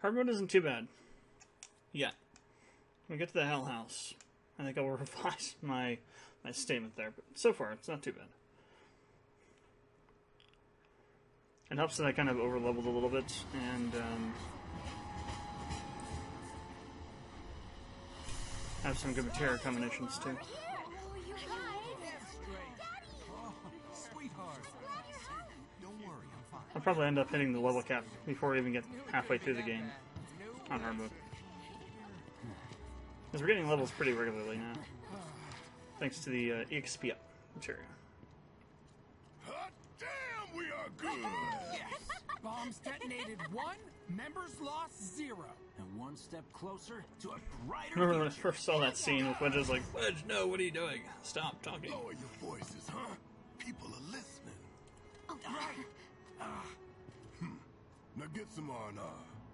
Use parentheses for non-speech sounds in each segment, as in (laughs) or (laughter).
Hard mode isn't too bad. Yet. We get to the Hell House, I think I'll (laughs) revise my my statement there, but so far it's not too bad. It helps that I kind of over leveled a little bit and um, have some good materia combinations too. I'll probably end up hitting the level cap before we even get halfway through the game on hard mode. Because we're getting levels pretty regularly now. Thanks to the uh, EXP up materia. Hot damn, we are good. Bombs detonated one, members lost zero. And one step closer to a brighter Remember when I first saw that scene with Wedge, I was like, Wedge, no, what are you doing? Stop talking. Lower your voices, huh? People are listening. Hmm. Now get some R&R.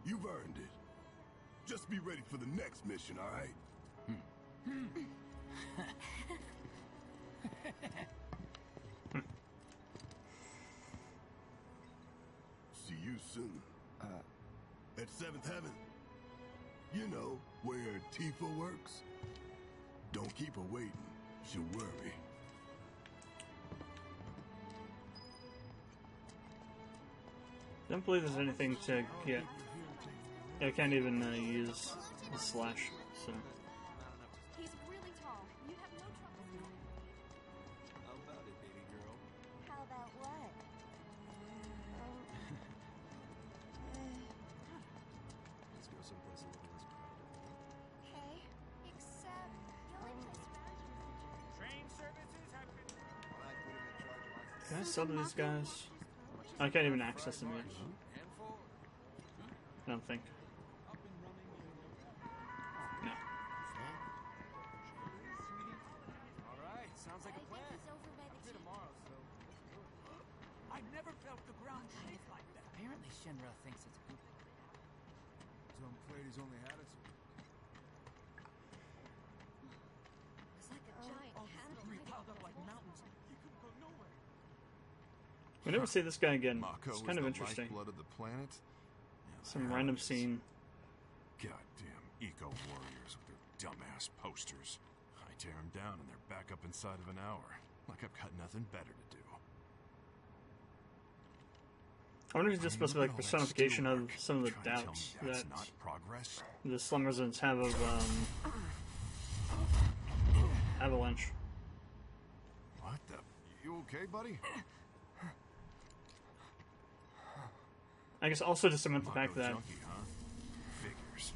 You've earned it. Just be ready for the next mission, all right? (laughs) See you soon. Uh, At Seventh Heaven. You know, where Tifa works. Don't keep her waiting. She'll worry. I don't believe there's anything to get. I can't even uh, use the slash, so. He's really tall. You'd have no trouble. How about it, baby girl? How about what? Let's go someplace a little less crowded. Okay. Except you'll enter. Train services have been. Can I sub to these guys? I can't even access them yet. I don't think. We never see this guy again. Mako It's kind of interesting. lifeblood of the planet. Some random scene. Goddamn eco warriors with their dumbass posters. I tear them down and they're back up inside of an hour. Like I've got nothing better to do. I wonder if it's just supposed to be like Look at all that personification of some of the to doubts that not progress. the Slum residents have of um, Avalanche. What the? You okay, buddy? I guess also to cement the fact that junkie, huh? Figures.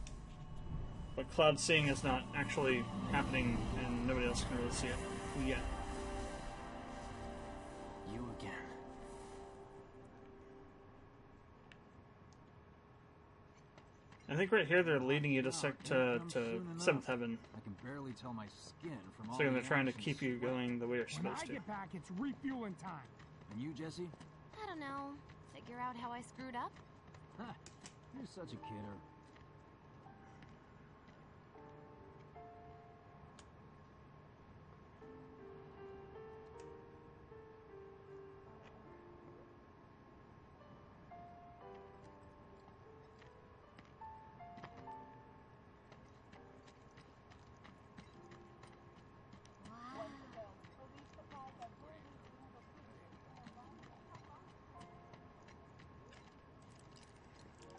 what Cloud seeing is not actually happening and nobody else can really see it yet. You again. I think right here they're leading you to sec- to, to Seventh Heaven. I can barely tell my skin from all So they're trying to keep you going the way you're When I supposed to. get back, it's refueling time. And you, Jessie? I don't know. Figure out how I screwed up? Huh. You're such a kidder.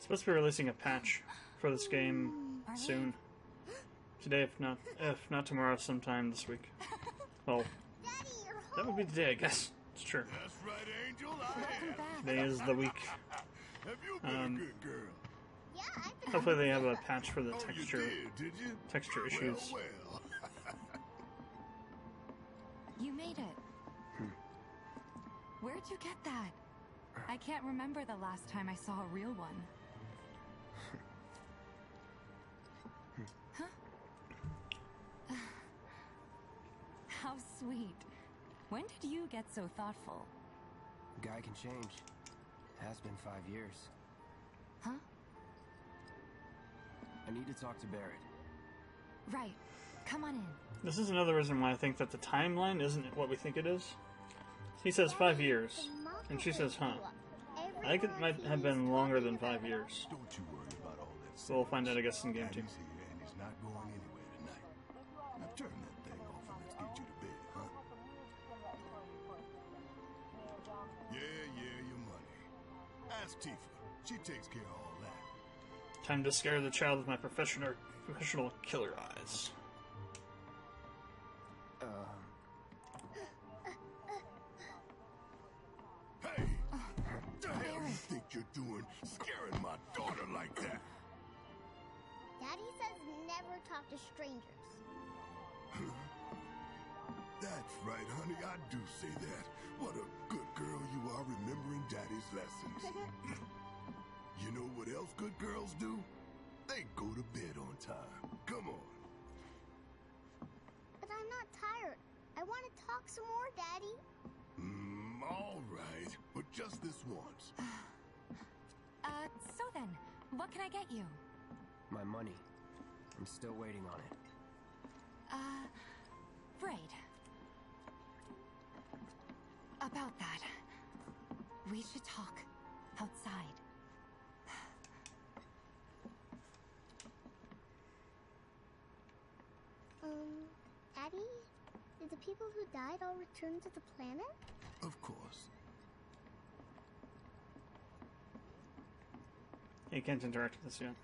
Supposed to be releasing a patch for this game Are they? soon. Today, if not if not tomorrow, sometime this week. Well, Daddy, that would be the day, I guess. It's true. That's right, Angel. I Welcome am. back. Today is the week. (laughs) Have you been Um, a good girl? Yeah, been Hopefully, they have a patch for the Oh, texture you did, did you? texture issues. Well, well. (laughs) You made it. Where'd you get that? I can't remember the last time I saw a real one. Sweet. When did you get so thoughtful? Guy can change. Has been five years. Huh? I need to talk to Barret. Right. Come on in. This is another reason why I think that the timeline isn't what we think it is. He says five years, and she says, huh. I think it might have been longer than five years. Don't you worry about all So we'll find out, I guess, in game two. Tifa. She takes care of all that. Time to scare the child with my professional professional killer eyes. Um, Hey! What the hell do you think you're doing scaring my daughter like that? Daddy says never talk to strangers. (laughs) That's right, honey. I do say that. What a good girl you are remembering Daddy's lessons. (laughs) you know what else good girls do? They go to bed on time. Come on. But I'm not tired. I want to talk some more, Daddy. Mm, all right. But just this once. (sighs) Uh, so then, what can I get you? my money. I'm still waiting on it. Uh, Braid. About that. We should talk outside. Um, Daddy? Did the people who died all return to the planet? Of course. You can't interact with this yet.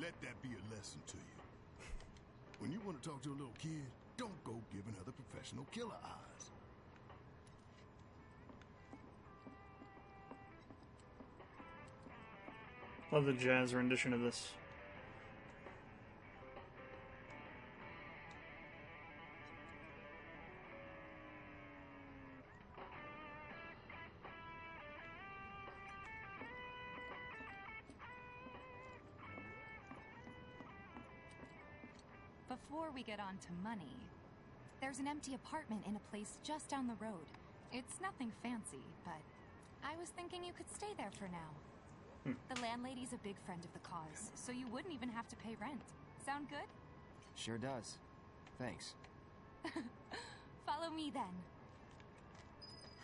Let that be a lesson to you. When you want to talk to a little kid, don't go giving other professional killer eyes. Love the jazz rendition of this. Before we get on to money, there's an empty apartment in a place just down the road. It's nothing fancy, but I was thinking you could stay there for now. Hmm. The landlady's a big friend of the cause, so you wouldn't even have to pay rent. Sound good? Sure does. Thanks. (laughs) Follow me then.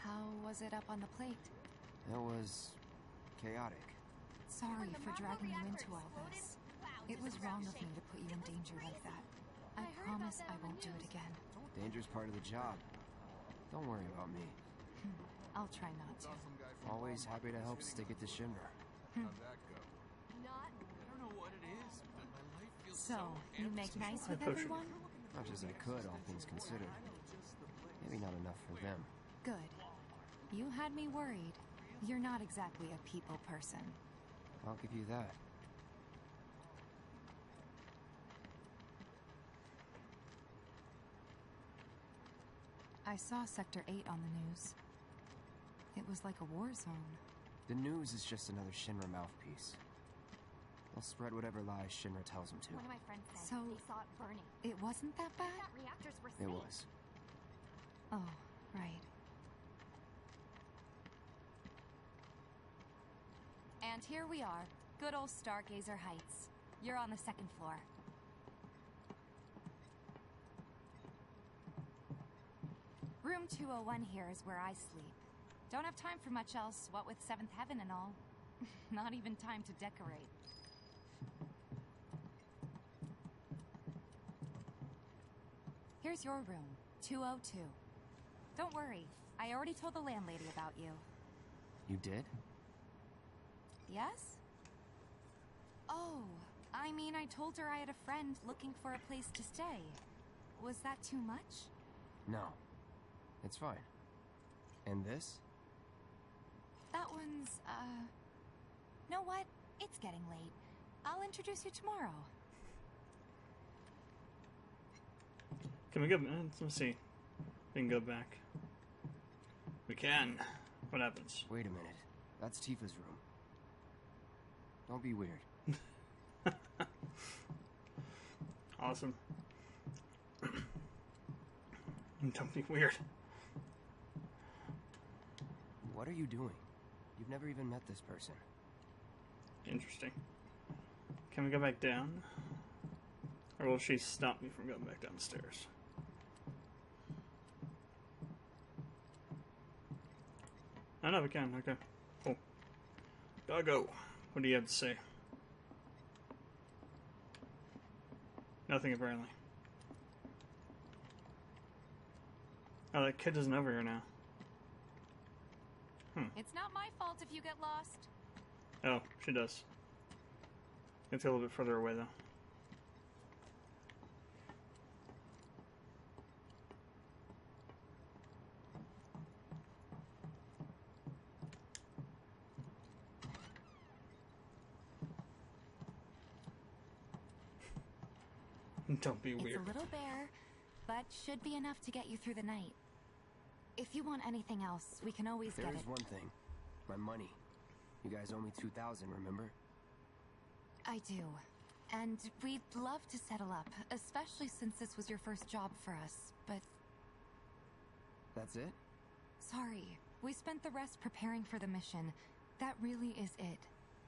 How was it up on the plate? It was chaotic. Sorry for dragging you into all this. It was wrong of me to put you in danger like that. I promise I won't do it again. Danger's part of the job. Don't worry about me. Hmm. I'll try not to. Always happy to help stick it to Shinra. Hmm. I don't know what it is, but my life feels So, you make nice with potion. everyone? Much as I could, all things considered. Maybe not enough for them. Good. You had me worried. You're not exactly a people person. I'll give you that. I saw Sector 8 on the news. It was like a war zone. The news is just another Shinra mouthpiece. They'll spread whatever lies Shinra tells them to. One of my friends said So- they saw it burning. It wasn't that bad? thought reactors were It was. Oh, right. And here we are. Good old Stargazer Heights. You're on the second floor. Room 201 here is where I sleep. Don't have time for much else, what with Seventh Heaven and all. (laughs) Not even time to decorate. Here's your room, 202. Don't worry, I already told the landlady about you. You did? Yes? Oh, I mean, I told her I had a friend looking for a place to stay. Was that too much? No. It's fine. And this? That one's, uh. Know what? It's getting late. I'll introduce you tomorrow. Can we go? uh, Let's see. We can go back. We can. What happens? Wait a minute. That's Tifa's room. Don't be weird. (laughs) Awesome. (clears throat) Don't be weird. What are you doing? You've never even met this person. Interesting. Can we go back down? Or will she stop me from going back downstairs? Oh no, we can. Okay. Cool. Doggo, what do you have to say? Nothing apparently. Oh, that kid isn't over here now. Hmm. It's not my fault if you get lost. Oh, she does. It's a little bit further away though. Don't be weird. It's weird. a little bare, but should be enough to get you through the night. If you want anything else, we can always There get is it. one thing. My money. You guys owe me 2,000, remember? I do. And we'd love to settle up, especially since this was your first job for us. But That's it? sorry, we spent the rest preparing for the mission. That really is it.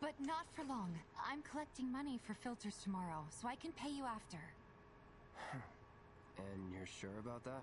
But not for long. I'm collecting money for filters tomorrow, so I can pay you after. (sighs) And you're sure about that?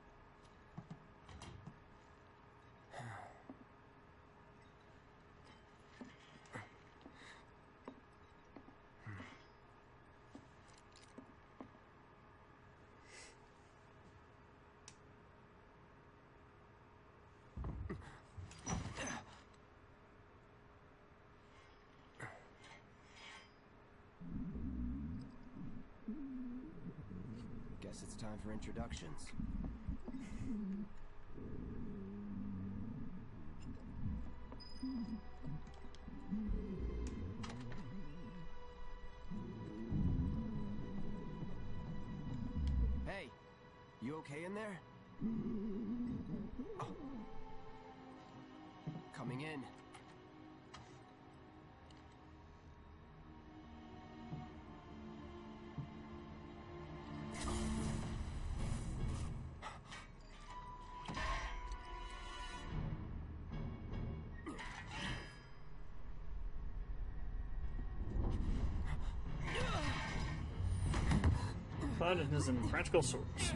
It's time for introductions. Is in practical swords.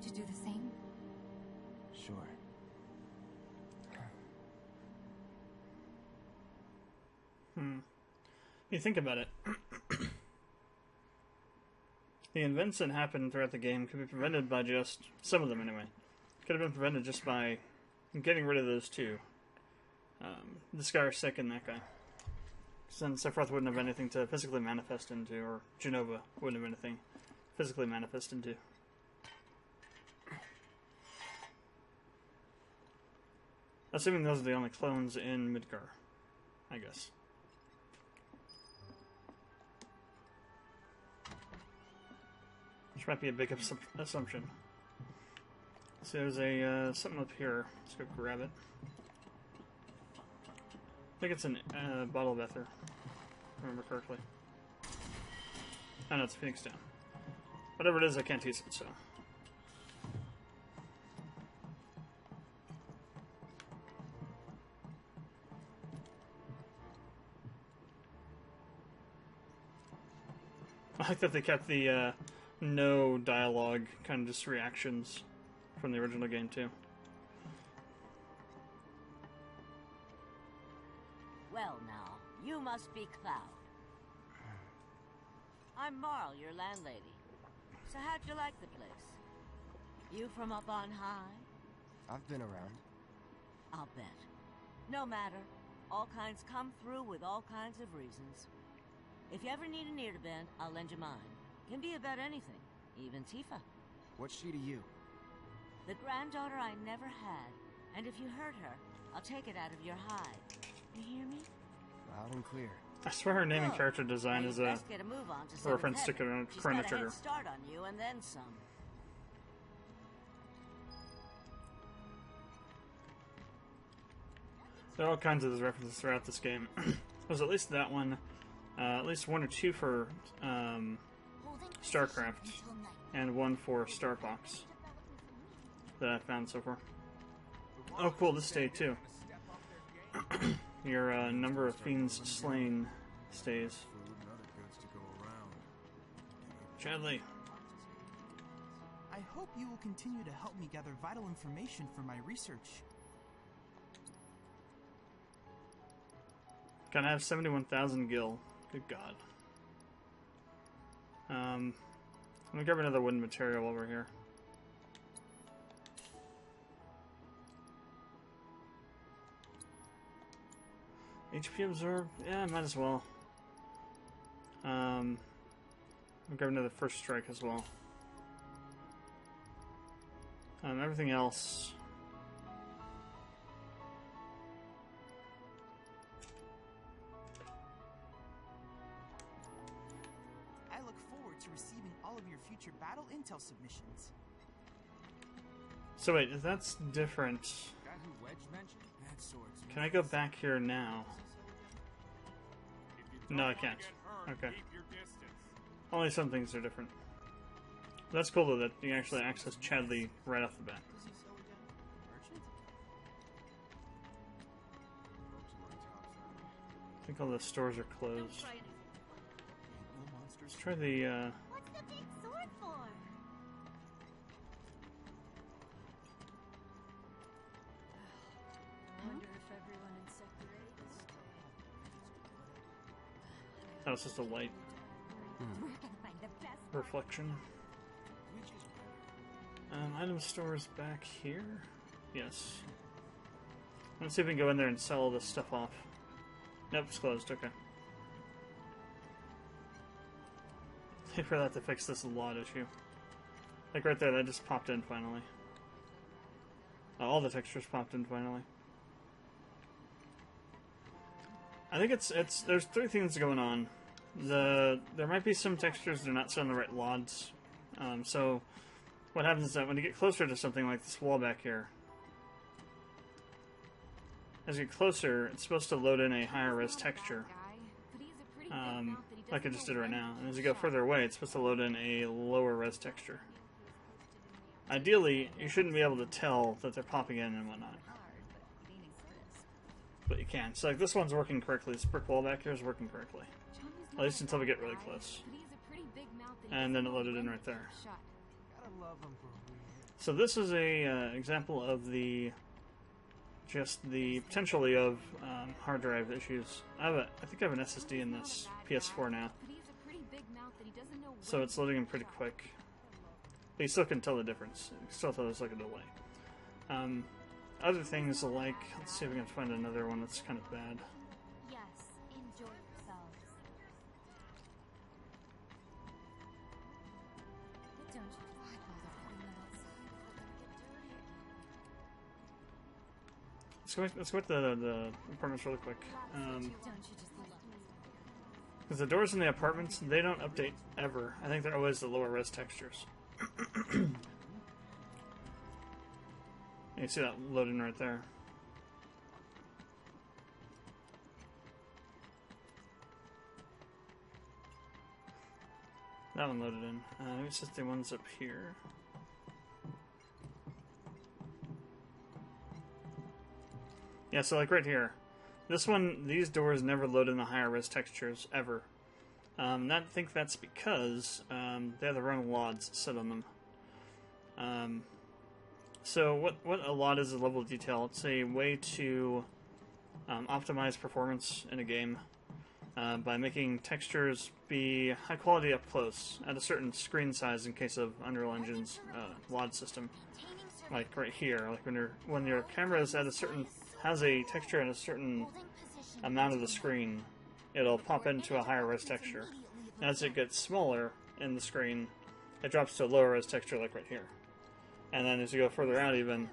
I ask you to do the same? Sure. Hmm. You think about it. (clears throat) the events that happen throughout the game could be prevented by just some of them anyway. Could have been prevented just by getting rid of those two. Um, this guy are sick and that guy. Since Sephiroth wouldn't have anything to physically manifest into, or Jenova wouldn't have anything physically manifest into. Assuming those are the only clones in Midgar, I guess. Which might be a big assumption. So there's a uh, something up here. Let's go grab it. I think it's a uh, bottle of ether. If I remember correctly. Oh no, it's Phoenix Down. Whatever it is, I can't use it, so. I like that they kept the uh, no dialogue, kind of just reactions from the original game too. Well, now, you must be Cloud. I'm Marle, your landlady. So how'd you like the place? You from up on high? I've been around. I'll bet. No matter. All kinds come through with all kinds of reasons. If you ever need an ear to bend, I'll lend you mine. Can be about anything, even Tifa. What's she to you? The granddaughter I never had. And if you hurt her, I'll take it out of your hide. You hear me? Loud and clear. I swear her name and character design is you'd a get a move on to Seventh reference to Chrono- She's Chrono got Trigger. start on you, and then some. There are all kinds of those references throughout this game. (clears throat) There's at least that one, uh, at least one or two for um, StarCraft, and one for Star Fox that I've found so far. Oh, cool! This day too. (clears throat) Your uh, number of fiends slain stays. Food and other goods to go around. Chadley, I hope you will continue to help me gather vital information for my research. Gotta have 71,000 gil. Good god. Um, I'm gonna grab another wooden material over here. HP absorb? Yeah, might as well. Um, I'll grab another first strike as well. Um, everything else. Submissions. So wait, that's different. Can I go back here now? No, I can't. Okay. Only some things are different. That's cool though that you actually access Chadley right off the bat. I think all the stores are closed. Let's try the uh, was just a light best. reflection. Um, item stores back here. Yes. Let's see if we can go in there and sell all this stuff off. Nope, it's closed. Okay. (laughs) For that to fix this LOD issue. Like right there, that just popped in finally. Uh, all the textures popped in finally. I think it's it's there's three things going on. The there might be some textures that are not set on the right LODs. Um, so what happens is that when you get closer to something like this wall back here, as you get closer, it's supposed to load in a higher res texture, um, like I just did right now. And as you go further away, it's supposed to load in a lower res texture. Ideally, you shouldn't be able to tell that they're popping in and whatnot, but you can. So like this one's working correctly. This brick wall back here is working correctly. At least until we get really close. And then it loaded in right there. Gotta love 'em for a reason. So this is a uh, example of the just the potentially of um, hard drive issues. I have a, I think I have an SSD in this PS4 now, so it's loading in pretty quick. But you still can tell the difference. You still tell there's like a delay. Um, other things like let's see if we can find another one that's kind of bad. Let's go. Let's go with the the apartments really quick. Um, Because the doors in the apartments, they don't update ever. I think they're always the lower res textures. you see that loading right there. That one loaded in. Uh, it's just the ones up here. Yeah, so like right here. This one, these doors never load in the higher res textures ever. Um, I think that's because um, they have the wrong LODs set on them. Um, So what what a LOD is a level of detail. It's a way to um, optimize performance in a game uh, by making textures be high quality up close at a certain screen size in case of Unreal Engine's uh, LOD system. Like right here, like when your when your camera is at a certain has a texture in a certain amount of the screen, it'll pop into a higher res texture. As it gets smaller in the screen, it drops to a lower res texture like right here. And then as you go further out even,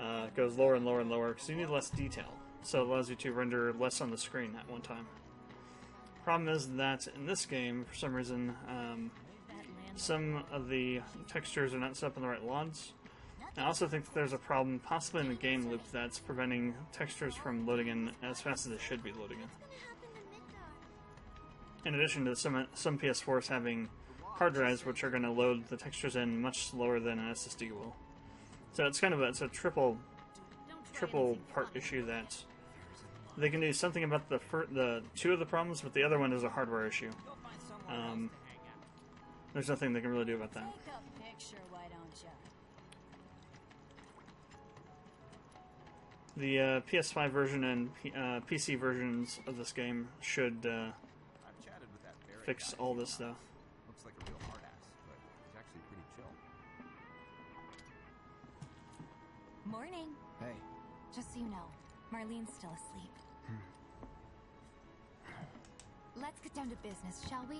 uh, it goes lower and lower and lower because you need less detail. So it allows you to render less on the screen at one time. Problem is that in this game, for some reason, um, some of the textures are not set up in the right LODs. I also think that there's a problem, possibly in the game loop, that's preventing textures from loading in as fast as they should be loading in. In addition to some some PS4s having hard drives which are going to load the textures in much slower than an SSD will. So it's kind of a, it's a triple triple part issue that they can do something about the fir- the two of the problems, but the other one is a hardware issue. Um, there's nothing they can really do about that. The uh, PS5 version and P- uh, PC versions of this game should uh, I've chatted with that Barret fix all this stuff. Looks like a real hard ass, but he's actually pretty chill. Morning. Hey, Just so you know, Marlene's still asleep. Let's get down to business, shall we?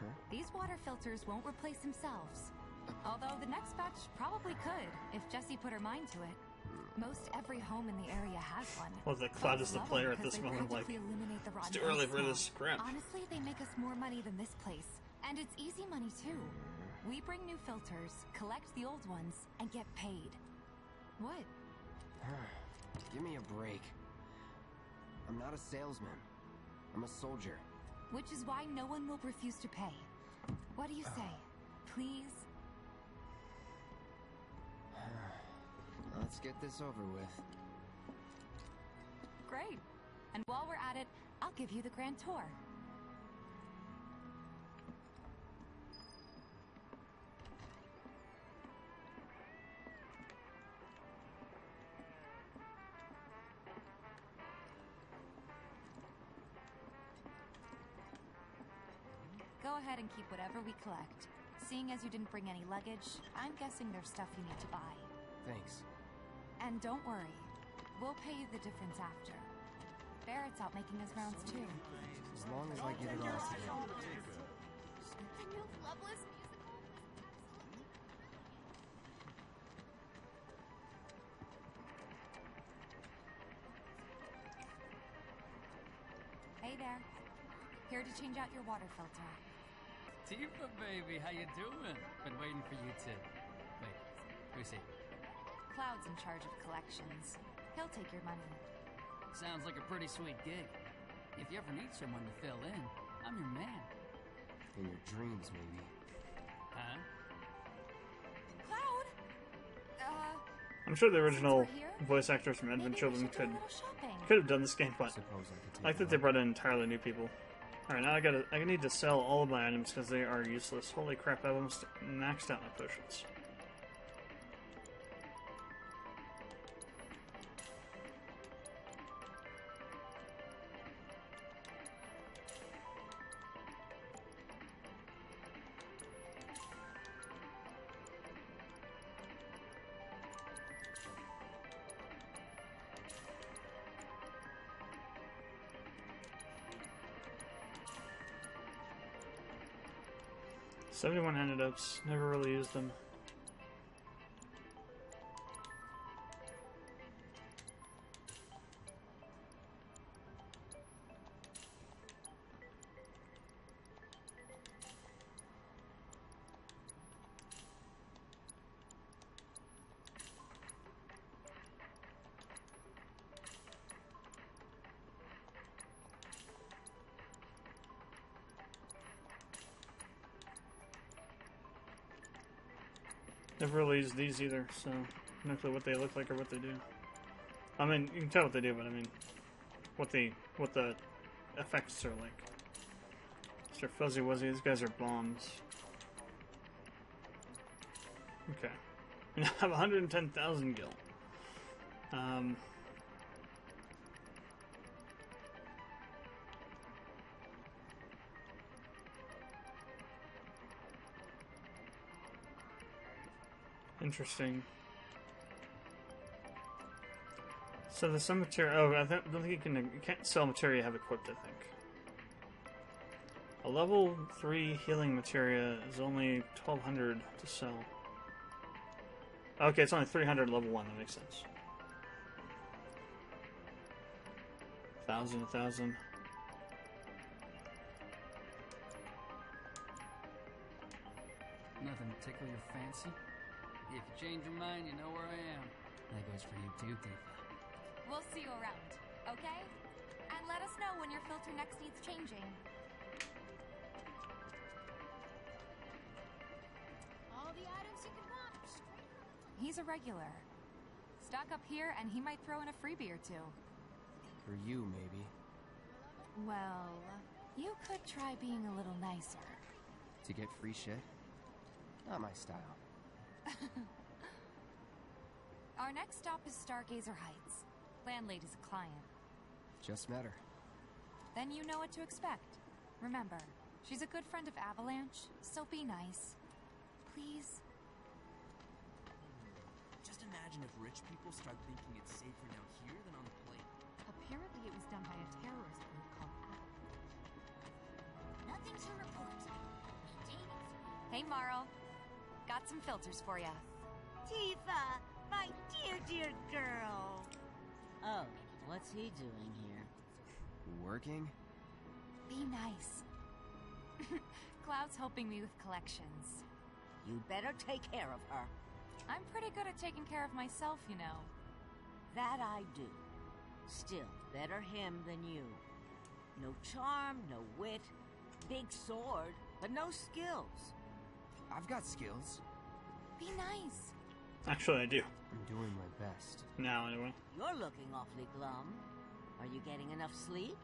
Huh? These water filters won't replace themselves. Although the next batch probably could, if Jessie put her mind to it. Most every home in the area has one. Well, the cloud is the player at this moment. Like, practically eliminate the it's rotten too early egg for smell. this crap. Honestly, they make us more money than this place. And it's easy money too. We bring new filters, collect the old ones, and get paid. What? (sighs) give me a break. I'm not a salesman. I'm a soldier. Which is why no one will refuse to pay. What do you say? (sighs) Please? Let's get this over with. Great. And while we're at it, I'll give you the grand tour. Go ahead and keep whatever we collect. Seeing as you didn't bring any luggage, I'm guessing there's stuff you need to buy. Thanks. And don't worry, we'll pay you the difference after. Barret's out making his rounds too. As long as I get it all together. The new Loveless musical Hey there. Here to change out your water filter. Tifa, baby, how you doing? Been waiting for you to... Wait, who's he? Cloud's in charge of collections. He'll take your money. Sounds like a pretty sweet gig. If you ever need someone to fill in, I'm your man. In your dreams, maybe. Huh? Cloud! Uh, I'm sure the original Since we're here, voice actors from maybe Advent Children should do a could could have done this game, but Suppose I could take I like that they brought in entirely new people. Alright, now I gotta I need to sell all of my items because they are useless. Holy crap, I almost maxed out my potions. Seventy-one antidotes. Never really used them. These either, so no clue what they look like or what they do. I mean, you can tell what they do, but I mean, what they what the effects are like. Mr. Fuzzy Wuzzy, these guys are bombs. Okay. (laughs) We now have 110,000 gil. Um, interesting. So the materia. Oh, I don't think you can. You can't sell materia you have equipped. I think. A level three healing materia is only 1200 to sell. Okay, it's only 300 level one. That makes sense. Thousand, a thousand. Nothing tickle your fancy? If you change your mind, you know where I am. That goes for you too, Tifa. We'll see you around, okay? And let us know when your filter next needs changing. All the items you could want. He's a regular. Stock up here, and he might throw in a freebie or two. For you, maybe. Well, you could try being a little nicer. To get free shit? Not my style. (laughs) Our next stop is Stargazer Heights. Landlady's a client. Just met her. Then you know what to expect. Remember, she's a good friend of Avalanche, so be nice. Please. Just imagine if rich people start thinking it's safer down here than on the plane. Apparently it was done by a terrorist group called Avalanche. Nothing to report. Hey, Marle. Got some filters for ya. Tifa, my dear, dear girl. Oh, what's he doing here? Working? Be nice. (laughs) Cloud's helping me with collections. You better take care of her. I'm pretty good at taking care of myself, you know. That I do. Still, better him than you. No charm, no wit, big sword, but no skills. I've got skills. Be nice. Actually, I do. I'm doing my best. Now, anyway. You're looking awfully glum. Are you getting enough sleep?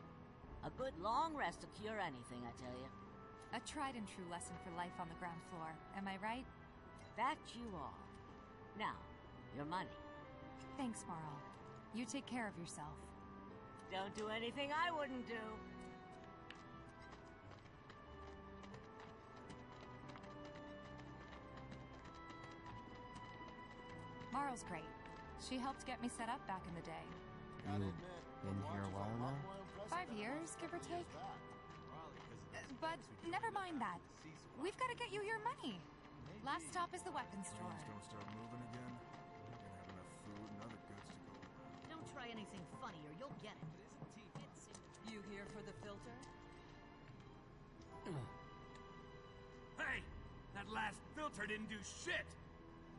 A good long rest will cure anything, I tell you. A tried and true lesson for life on the ground floor. Am I right? That you are. Now, your money. Thanks, Marle. You take care of yourself. Don't do anything I wouldn't do. Marle's great. She helped get me set up back in the day. You been here a while now? Five years, give or take. Uh, But never mind that. We've got to get you your money. Last stop is the weapons store. Don't start moving again. We're gonna have enough food and other goods to go around. Don't try anything funny or you'll get it. You here for the filter? Hey! That last filter didn't do shit!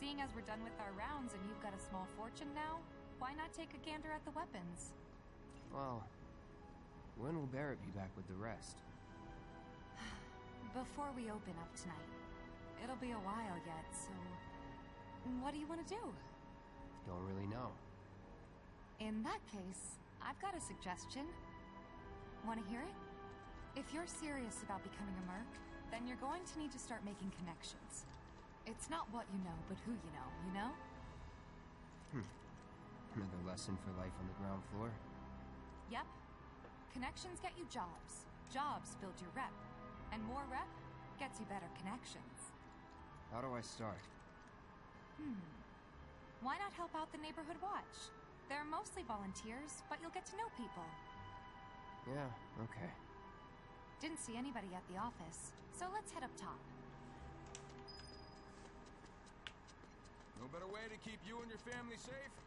Seeing as we're done with our rounds and you've got a small fortune now, why not take a gander at the weapons? Well, when will Barret be back with the rest? (sighs) Before we open up tonight. It'll be a while yet, so. What do you want to do? Don't really know. In that case, I've got a suggestion. Want to hear it? If you're serious about becoming a merc, then you're going to need to start making connections. It's not what you know, but who you know, you know? Hmm. Another lesson for life on the ground floor. Yep. Connections get you jobs. Jobs build your rep. And more rep gets you better connections. How do I start? Hmm. Why not help out the neighborhood watch? They're mostly volunteers, but you'll get to know people. Yeah, okay. Didn't see anybody at the office, so let's head up top. No better way to keep you and your family safe